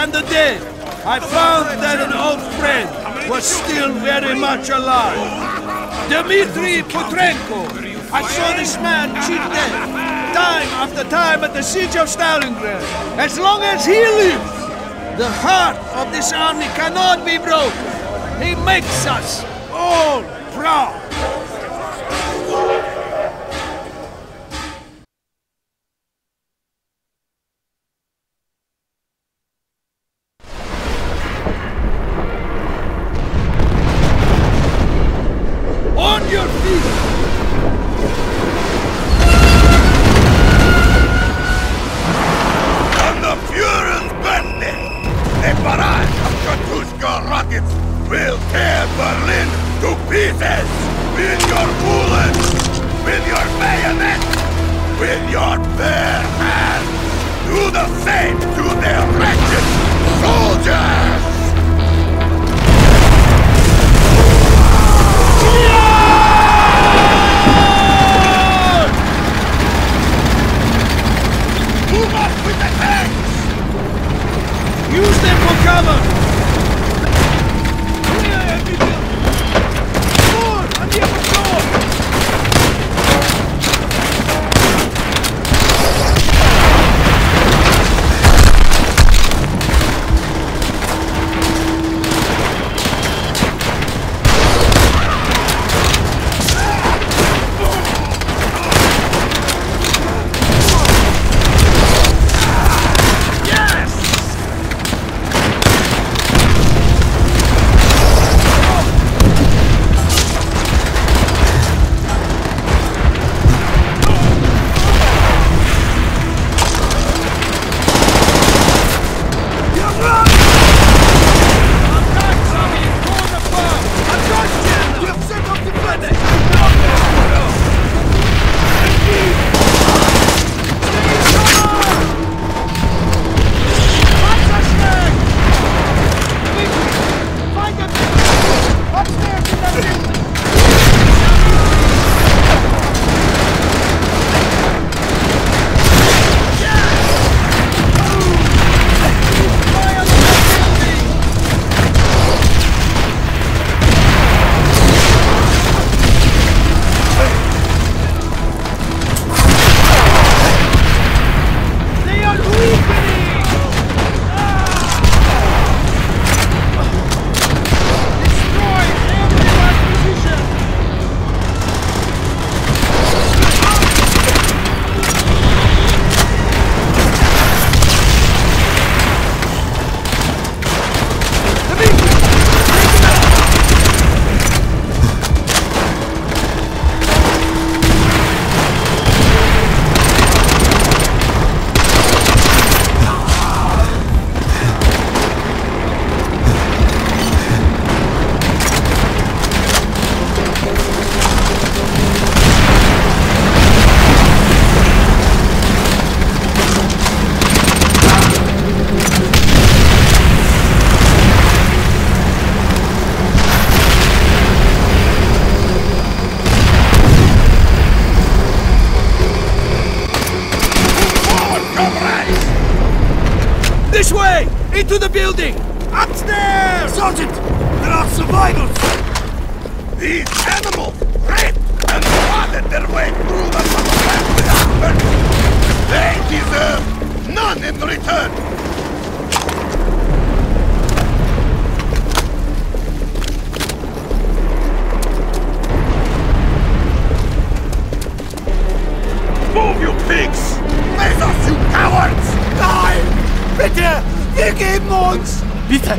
and the dead, I found that an old friend was still very much alive. Dimitri Petrenko! I saw this man cheat death, time after time at the siege of Stalingrad. As long as he lives, the heart of this army cannot be broken. He makes us all proud. Survivors! These animals raped and swatted their way through the combat without mercy! They deserve none in return! Move, you pigs! Us, you cowards! Nein! Bitte! Wir geben uns! Bitte!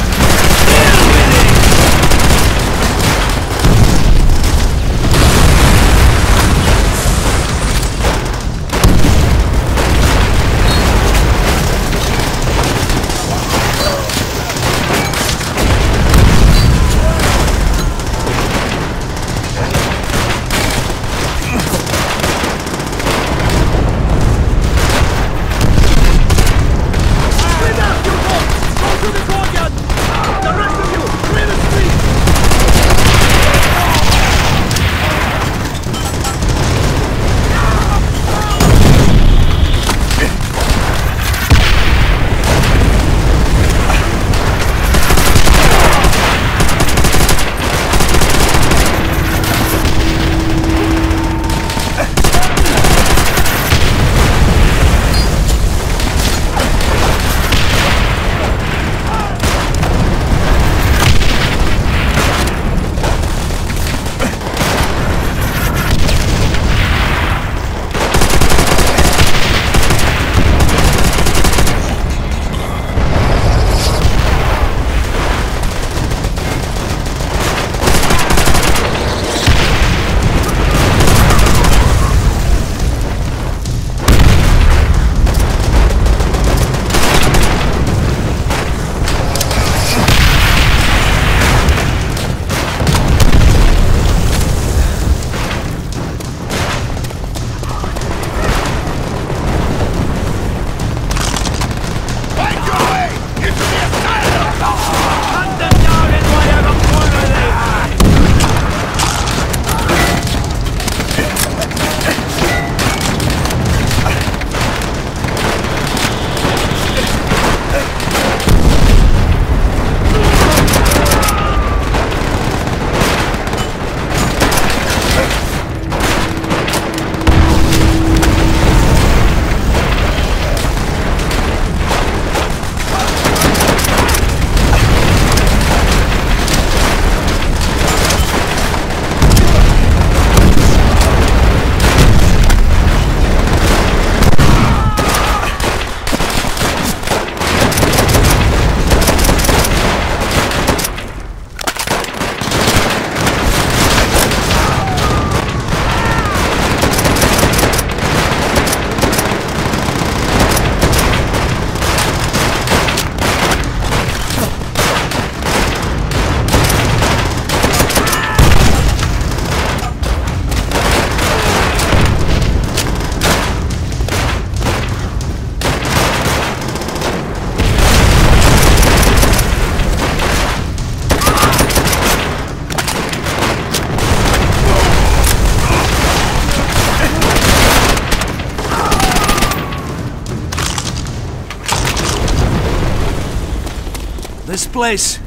This place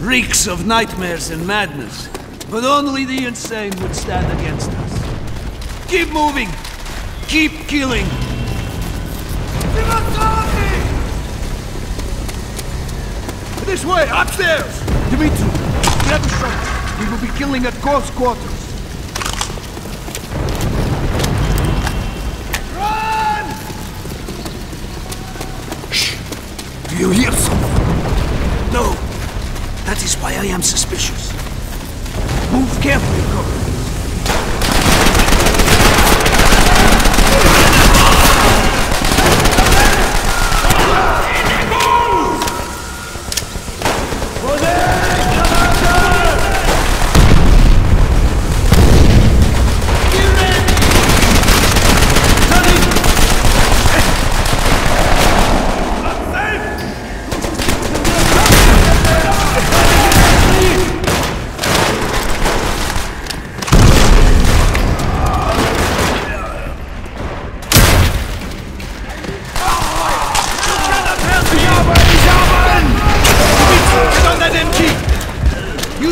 reeks of nightmares and madness, but only the insane would stand against us. Keep moving! Keep killing! This way, upstairs! Dimitri, grab a shot. We will be killing at close quarters. Run! Shh! Do you hear something? No. That is why I am suspicious. Move carefully, Corporal.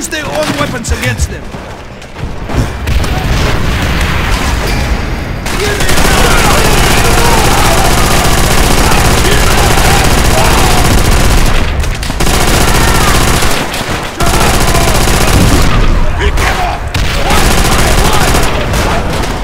use their own weapons against them.